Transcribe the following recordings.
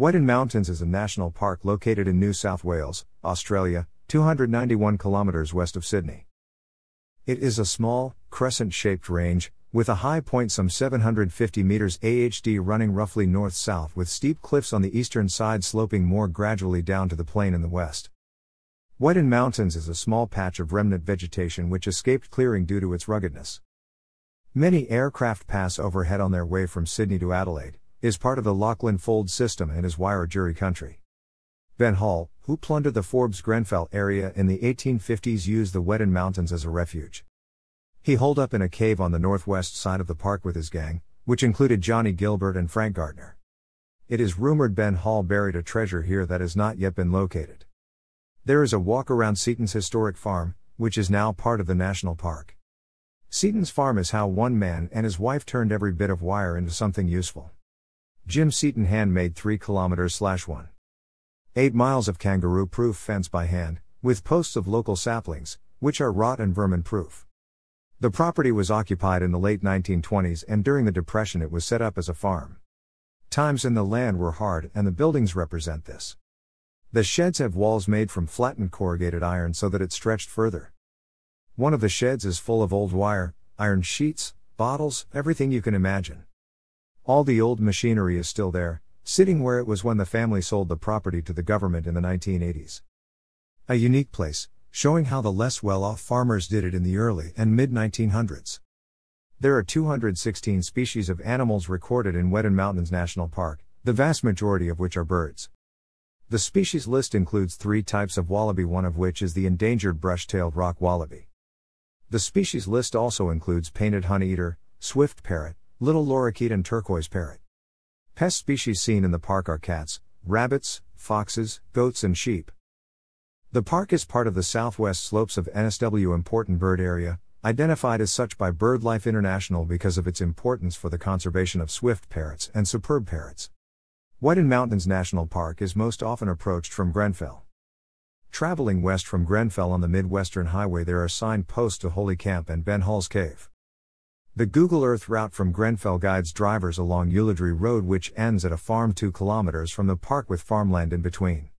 Weddin Mountains is a national park located in New South Wales, Australia, 291 kilometres west of Sydney. It is a small, crescent shaped range, with a high point some 750 metres AHD running roughly north south with steep cliffs on the eastern side sloping more gradually down to the plain in the west. Weddin Mountains is a small patch of remnant vegetation which escaped clearing due to its ruggedness. Many aircraft pass overhead on their way from Sydney to Adelaide, is part of the Lachlan Fold system and is Wire Wiradjuri country. Ben Hall, who plundered the Forbes Grenfell area in the 1850s, used the Weddin Mountains as a refuge. He holed up in a cave on the northwest side of the park with his gang, which included Johnnie Gilbert and Frank Gardiner. It is rumored Ben Hall buried a treasure here that has not yet been located. There is a walk around Seaton's historic farm, which is now part of the national park. Seaton's farm is how one man and his wife turned every bit of wire into something useful. Jim Seaton handmade 3 kilometers slash 1. 8 miles of kangaroo proof fence by hand, with posts of local saplings, which are rot and vermin proof. The property was occupied in the late 1920s and during the Depression it was set up as a farm. Times in the land were hard and the buildings represent this. The sheds have walls made from flattened corrugated iron so that it stretched further. One of the sheds is full of old wire, iron sheets, bottles, everything you can imagine. All the old machinery is still there, sitting where it was when the family sold the property to the government in the 1980s. A unique place, showing how the less well off farmers did it in the early and mid 1900s. There are 216 species of animals recorded in Weddin Mountains National Park, the vast majority of which are birds. The species list includes three types of wallaby, one of which is the endangered brush tailed rock wallaby. The species list also includes painted honeyeater, swift parrot, little lorikeet, and turquoise parrot. Pest species seen in the park are cats, rabbits, foxes, goats, and sheep. The park is part of the southwest slopes of NSW Important Bird Area, identified as such by BirdLife International because of its importance for the conservation of swift parrots and superb parrots. Weddin Mountains National Park is most often approached from Grenfell. Traveling west from Grenfell on the Midwestern Highway, there are signed posts to Holy Camp and Ben Hall's Cave. The Google Earth route from Grenfell guides drivers along Eualdrie Road, which ends at a farm 2 kilometers from the park with farmland in between.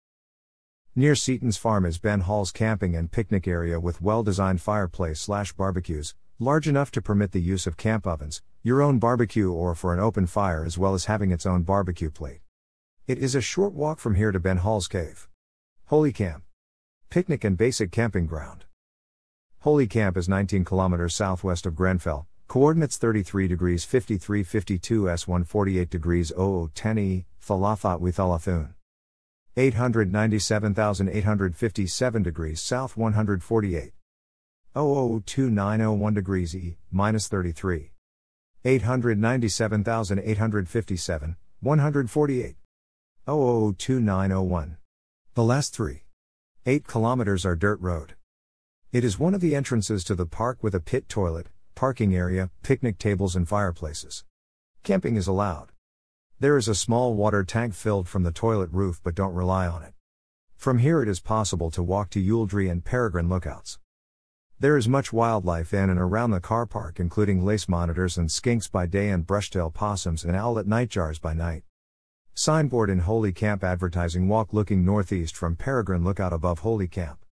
Near Seaton's farm is Ben Hall's camping and picnic area with well-designed fireplace slash barbecues, large enough to permit the use of camp ovens, your own barbecue or for an open fire as well as having its own barbecue plate. It is a short walk from here to Ben Hall's cave. Holy Camp. Picnic and basic camping ground. Holy Camp is 19 kilometers southwest of Grenfell, coordinates 33 degrees 53 52 s 148 degrees 0010 e, Thalathat Withalathun. 897,857 degrees south 148. 002901 degrees E, minus 33. 897,857, 148. 002901. The last three. 8 kilometers are dirt road. It is one of the entrances to the park with a pit toilet, parking area, picnic tables, and fireplaces. Camping is allowed. There is a small water tank filled from the toilet roof, but don't rely on it. From here, it is possible to walk to Eualdrie and Peregrine lookouts. There is much wildlife in and around the car park, including lace monitors and skinks by day and brushtail possums and owlet nightjars by night. Signboard in Holy Camp advertising walk looking northeast from Peregrine Lookout above Holy Camp.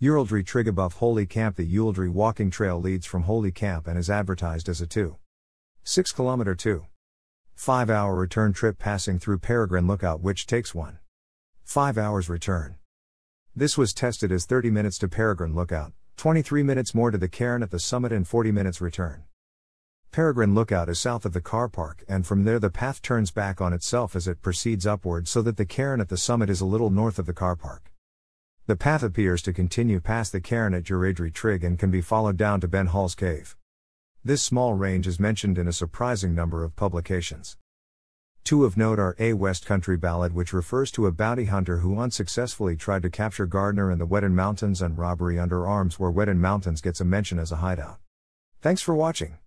Eualdrie Trig above Holy Camp. The Eualdrie walking trail leads from Holy Camp and is advertised as a 2. 6 km 2. 5 hour return trip passing through Peregrine Lookout, which takes 1. 5 hours return. This was tested as 30 minutes to Peregrine Lookout, 23 minutes more to the cairn at the summit, and 40 minutes return. Peregrine Lookout is south of the car park, and from there the path turns back on itself as it proceeds upward so that the cairn at the summit is a little north of the car park. The path appears to continue past the cairn at Eualdrie Trig and can be followed down to Ben Hall's Cave. This small range is mentioned in a surprising number of publications. Two of note are A West Country Ballad, which refers to a bounty hunter who unsuccessfully tried to capture Gardiner in the Weddin Mountains, and Robbery Under Arms, where Weddin Mountains gets a mention as a hideout. Thanks for watching.